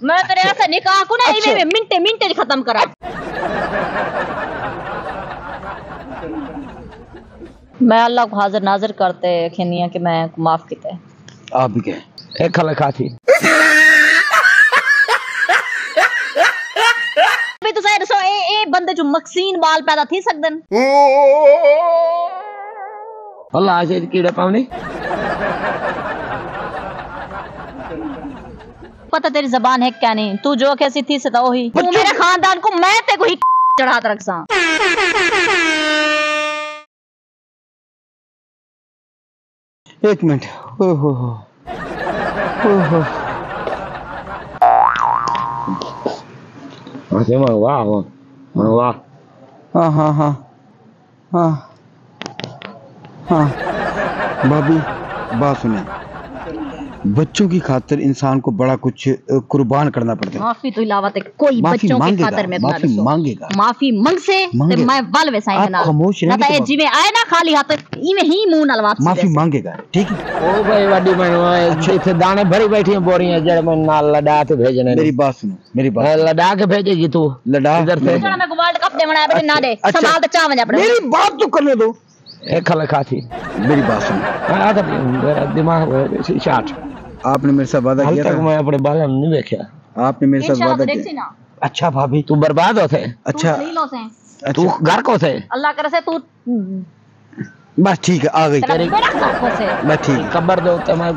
मैं तेरे ऐसे निकाह को नहीं अच्छा। मैं मिनटे मिनटे खत्म करा। मैं अल्लाह को हाजिर नाजिर करते खिनिया कि मैं माफ़ किते। आप भी कहें। एक खल खाती। भी तुसें दसो ए ए बंदे जो मक्सीन बाल पैदा थी सकदन। अल्लाह से कीड़े पावनी। पता तेरी जबान है क्या नहीं? तू जो कैसी थी सता वही। तू मेरे खानदान को मैं ते को ही चढ़ा रख सा एक मिनट। ओ हो हो हो मैं वाह मैं वाह हाँ हाँ हाँ। हाँ। हाँ। भाभी बात सुने बच्चों की खातिर इंसान को बड़ा कुछ कुर्बान करना पड़ता है। माफ़ी तो इलावा कोई बच्चों की खातिर में माफ़ी मांगेगा। माफ़ी मंग से ते मैं वाल वैसा ही ना खामोश रहना है जी में आए ना खाली हाथ इमे ही मुँह ना वापस माफ़ी मांगेगा ठीक है? ओ भाई वाडी बनवा अच्छा। इथे दाने भरी बैठी हैं बोरियाँ जड़ में नाल लड़ा के भेजने मेरी बात सुनो मेरी बात लड़ा के भेजेगी तू? लड़ा इधर से। मैं वर्ल्ड कप दे बना बेटे ना दे अच्छा। संभाल तो चाव अपने। मेरी बात तो करने दो। एक खलखा खाती। मेरी बात सुनो। दिमाग शॉट आपने मेरे साथ वादा किया था? मैं अपने बाल नहीं देखा। आपने मेरे साथ वादा तो किया। अच्छा भाभी तू बर्बाद होते अच्छा। तू से। तू अच्छा घर को थे अल्लाह करे से तू बस ठीक है आ गई। बस ठीक। है कब्र दो तो मैं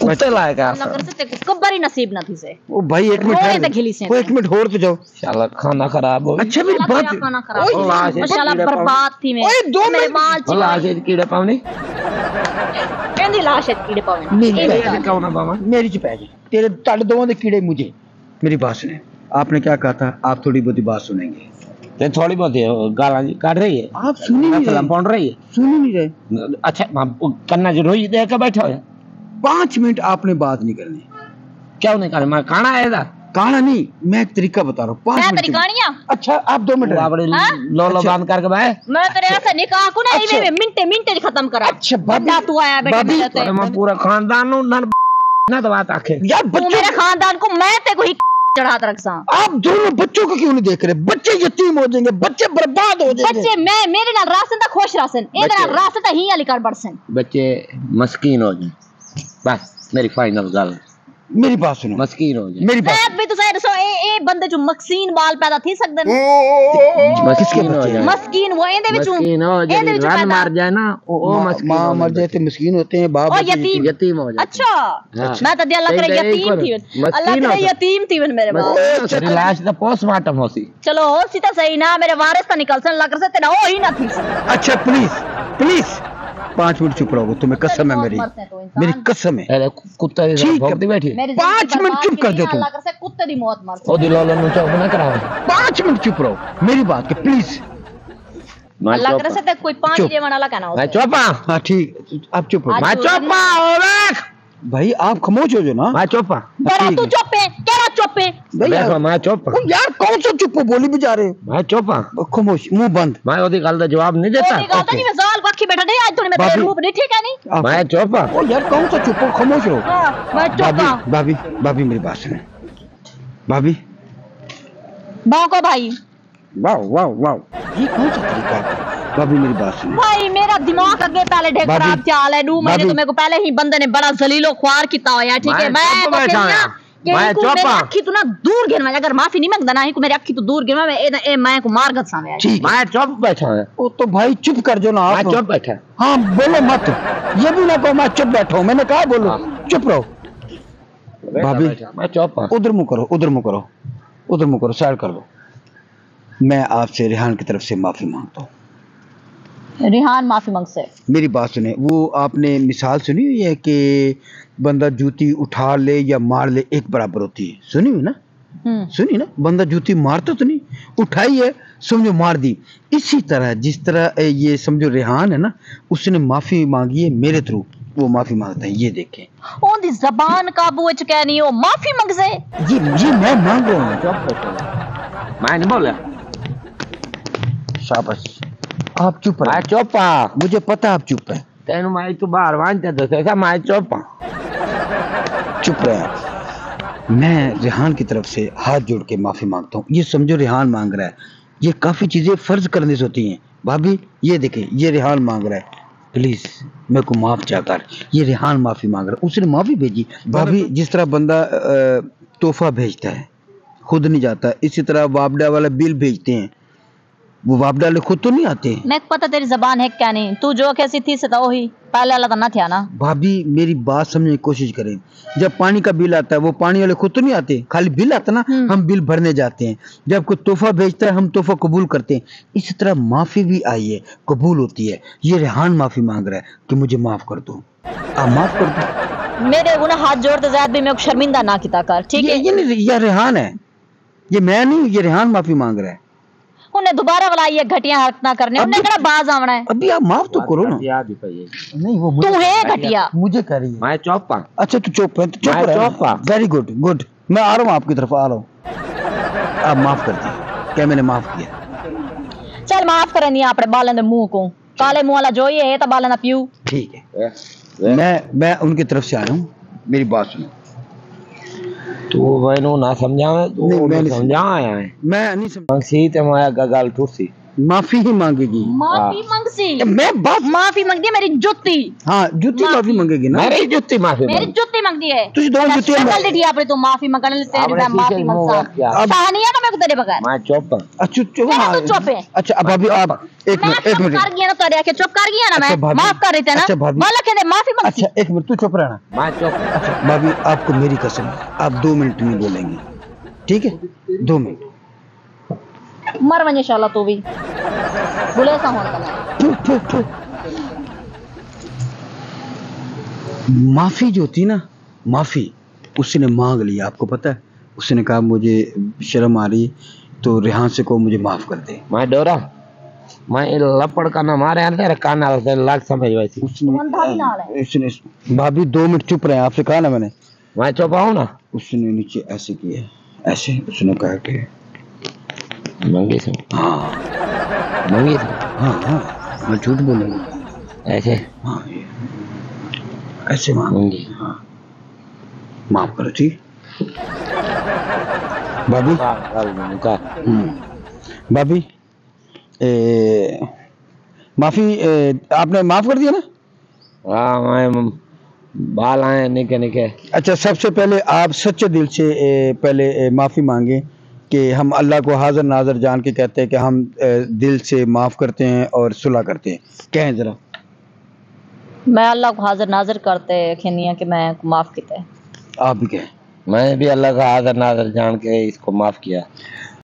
कुत्ते लायक है नगर से तेरे को ही नसीब ना थी से ओ भाई एक मिनट ठहर घिली से ओ एक मिनट होर तो जाओ। साला खाना खराब हो अच्छा मेरी बात खाना खराब हो माशाल्लाह बर्बाद थी मैं ओए दो मेरे माल चला लाश है कीड़े पावने। कहंदी लाश है कीड़े पावने। मेरी पैसे काउना बाबा। मेरी च पैसे तेरे तड़ दो दे कीड़े मुझे। मेरी बात सुने। आपने क्या कहा था? आप थोड़ी बहुत बात सुनेंगे। थोड़ी बहुत गाला काट रही है। आप सुनी नहीं रहे। रही है। सुनी नहीं रहे। अच्छा करना जो रोई देखा बैठा है पाँच मिनट आपने बात नहीं करनी। क्या नहीं कहा? मैं खाना आएगा कहाना नहीं मैं एक तरीका बता रहा हूँ पाँच मैं मिनट अच्छा आप दो मिनट। अपने हाँ? लो लो अच्छा। बंद करके भाई। मैं तेरे ऐसे निकाह को नहीं अच्छा। मैं मिनटे मिनटे खत्म करा। अच्छा, बंदा तू आया बेटा मैं पूरा खानदान नु नर ना तो आखे। यार बच्चों मेरे खानदान को मैं ते को ही रख सा। आप दोनों बच्चों को क्यों नहीं देख रहे? बच्चे यतीम हो जाएँगे बच्चे बर्बाद हो जाएँगे। बच्चे मैं मेरे नाल रासन दा खुश रासन। ए नाल बच्चे- रासन दा ही अली कर बरसन। बच्चे मस्कीन हो जाए। बस मेरी फाइनल गल मेरी बात सुनो। मस्कीन हो जाए। मेरी बात भी तुसें दसो ए ए बंदे जो मक्सीन बाल पैदा थी सकदन मस्कीन हो जाए। मस्कीन वो एंदे विचों मस्कीन हो जाए। एंदे विचों रन मार जाए ना ओ ओ माँ मस्कीन माँ मर जाए। तो मस्कीन होते हैं बाप और यतीम। यतीम हो जाए। अच्छा। हाँ। मैं तो दिया लग सही रहा तो यही यतीम थी। अल्लाह हो यतीम थी वन मेरे बाप। तेरी लाश तो पोस्टमार्टम होती चलो हो सी तो सही ना मेरे वारिस तो निकल सन लग से तेरा हो ही ना थी। अच्छा प्लीज़ प्लीज़ पाँच मिनट चुप रहोगे तुम्हें कसम है मेरी। तो। मेरी कसम है। अरे कुत्ते की। भौंकती बैठी पाँच मिनट चुप कर की दो तुम। करे कुत्ते दी मौत मर ओ दिलो लो चौक ना कराओ पाँच मिनट चुप रहो। मेरी बात के प्लीज़ अल्लाह करे से कोई पाँच चुप। वाला कहना मैं होता चौपा। हाँ ठीक। आप चुप रहो। मैं चौपा हो देख। भाई आप खामोश हो जो ना। मैं चौपा। बड़ा तू। चुप है केरा चुप। है देखो यार मैं चौपा। यार कौन सा चुप बोली भी जा रहे मैं चौपा। खामोश मुँह बंद। मैं ओदी गल दा जवाब नहीं देता। ओदी गल तो नहीं मैं को बैठा नहीं आज तूने मैं। रूप नहीं ठीक है नहीं? मैं चौपा ओ यार कौन सा चुप हो खामोश रहो हाँ, मैं चुप भाभी भाभी भाभी मेरी बात सुने। भाभी। भौंको भाई। वाह वाह वाह। ये कौन सा तरीका है? भाभी मेरी बात सुने। भाई मेरा दिमाग अगे पहले ढेक भाभी। खराब चाल है दो महीने। तो मेरे को पहले ही बंदे ने बड़ा जलीलो ख्वार किता होया ठीक है? मैं को बैठा कहनी। कि मैं चुप। अखी तू ना दूर गिरवा अगर माफ़ी नहीं मंगदा ना ही को मेरी अखी तो दूर गिरवा मैं ए ए मैं को मार गत सावे ठीक मैं चुप बैठा हूँ। ओ तो भाई चुप कर जो ना मैं चुप बैठा हाँ। बोलो मत। ये भी ना कहो मैं चुप बैठा हूँ। मैंने कहा बोलो। हाँ। चुप रहो। भाभी। मैं चौपा उधर मुँह करो उधर मुँह करो। उधर मुँह करो साइड कर लो मैं आपसे रेहान की तरफ़ से माफ़ी माँगता हूँ। रिहान माफ़ी मंग से मेरी बात सुने वो आपने मिसाल सुनी हुई है कि बंदा जूती उठा ले या मार ले एक बराबर होती है? सुनी हुई ना? हम्म। सुनी ना? बंदा जूती मारता तो नहीं उठाई है समझो मार दी। इसी तरह जिस तरह ये समझो रेहान है ना उसने माफ़ी मांगी है मेरे थ्रू वो माफ़ी माँगता है ये देखें। ओंदी जबान काबू विच कहनी हो माफ़ी मंग से ये ये मैं मांग रहा हूँ। मैं नहीं बोला शाबाश। आप चुप रहे। चौपा। मुझे पता आप चुप है। तेन मैं तो बाहर वांचते तो कैसा मैं चौपा। चुप रहे। आप मैं रेहान की तरफ़ से हाथ जोड़ के माफ़ी माँगता हूँ। ये समझो रेहान मांग रहा है। ये काफ़ी चीज़ें फ़र्ज़ करने से होती हैं। भाभी ये देखे ये रेहान मांग रहा है। प्लीज़ मेरे को माफ़ कर ये रेहान माफ़ी मांग रहा है। उसने माफ़ी भेजी। भाभी जिस तरह बंदा तोहफा भेजता है खुद नहीं जाता। इसी तरह वापडा वाला बिल भेजते हैं। वो वापडा वाले खुद तो नहीं आते। मैं पता तेरी जबान है क्या नहीं? तू जो कैसी थी सता वही। पहले वाला तो ना था ना। भाभी मेरी बात समझने की कोशिश करें। जब पानी का बिल आता है वो पानी वाले खुद तो नहीं आते। खाली बिल आता ना हम्म। हम बिल भरने जाते हैं। जब कोई तोहफा भेजता है हम तोहफा कबूल करते हैं। इसी तरह माफ़ी भी आई है कबूल होती है। ये रेहान माफ़ी मांग रहा है कि मुझे माफ़ कर दो। आप माफ़ कर दो। मेरे गुना हाथ जोड़ते जायद भी को शर्मिंदा ना किता कर ठीक है? ये नहीं ये रेहान है। ये मैं नहीं ये रेहान माफ़ी मांग रहा है। उन्हें दोबारा बुलाई है घटिया हरकत ना करने। उन्हें कड़ा बाज आवना है। अभी आप माफ़ तो करो ना। याद ही पई है। नहीं वो तू मुझे है घटिया। मुझे कह रही है। मैं चौपा अच्छा तू चुप चुप मैं चुप। वेरी गुड गुड मैं आ रहा हूँ आपकी तरफ़ आ रहा हूँ। आप माफ़ कर दिए क्या मैंने माफ़ किया? चल माफ़ करन दिया अपने बालन दे मुँह को। काले मुँह वाला जो ये है तो बालन प्यू। ठीक है। मैं मैं उनकी तरफ़ से आ रहा हूँ। मेरी बात सुनो। तू मैनू ना समझावे तू मैं नहीं समझा। आया है मैं नहीं समझ। सी ते मैं गल तुसी माफ़ी ही मांगेगी। माफ़ी मंगसी मैं बात माफ़ी मंगदी है मेरी जुत्ती। हाँ जूती माफ़ी। मांगेगी ना? मेरी जुत्ती माफ़ी मेरी मांग। जुत्ती मंगदी है। तुझे दो जुत्तियाँ शक्ल मांग- दिखी अपनी तू माफ़ी मंगने ले तेरी आपने मैं माफ़ी। ना मेरे को तेरे बगैर। मैं चौपा अच्छा चुप हाँ, तू चुप है। अच्छा अब भाभी आप एक मिनट एक मिनट। कर गया ना तेरे आके चुप कर गया ना अच्छा, मैं? माफ़ कर रही थे ना। अच्छा, भाभी। बोला कहते माफ़ी मंगसी अच्छा एक मिनट तू चुप रहना। मैं चौपा अच्छा भाभी आपको मेरी कसम आप दो मिनट में बोलेंगे। ठीक है? दो मिनट। मर वने शाला तू भी। बुले सा थू। माफ़ी जो थी ना माफ़ी उसने मांग लिया आपको पता है? उसने कहा मुझे शर्म आ रही तो रेहान से को मुझे माफ़ कर दे। मैं डोरा। मैं लपड़ का ना मारे हैं तेरे कान नाल से लाग समझ वैसी उसने है। उसने भाभी दो मिनट चुप रहे आपसे कहा ना मैंने? मैं चौपा हूँ ना। उसने नीचे ऐसे किया ऐसे उसने कहा कि मंगी से हाँ। मंगी से हाँ हाँ। मैं झूठ बोलूँगा। ऐसे? हाँ। ऐसे मांग मंगी हाँ। माफ़ करो ठीक भाभी का हम्म। भाभी माफ़ी आपने माफ़ कर दिया ना? हाँ मैं बाल आए निके निके। अच्छा सबसे पहले आप सच्चे दिल से पहले माफ़ी मांगे। कि हम अल्लाह को हाजिर नाजर जान के कहते हैं कि हम दिल से माफ़ करते हैं और सुलह करते हैं। कहें जरा। मैं अल्लाह को हाजिर नाजर करते हैं कि मैं माफ़ किते आप भी कहें। मैं भी अल्लाह का हाजिर नाजर जान के इसको माफ़ किया।